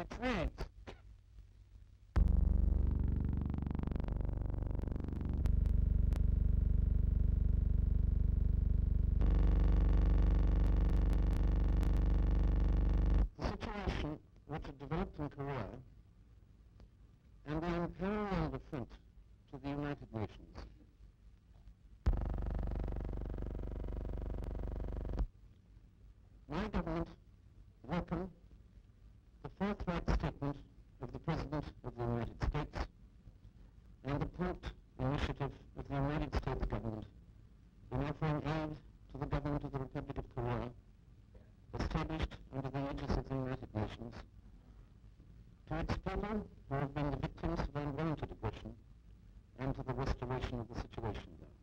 the situation which had developed in Korea and the unparalleled affront to the United Nations. My government welcomed the forthright statement of the President of the United States and the prompt initiative of the United States government in offering aid to the government of the Republic of Korea, established under the aegis of the United Nations, to its people who have been the victims of unwarranted aggression and to the restoration of the situation there.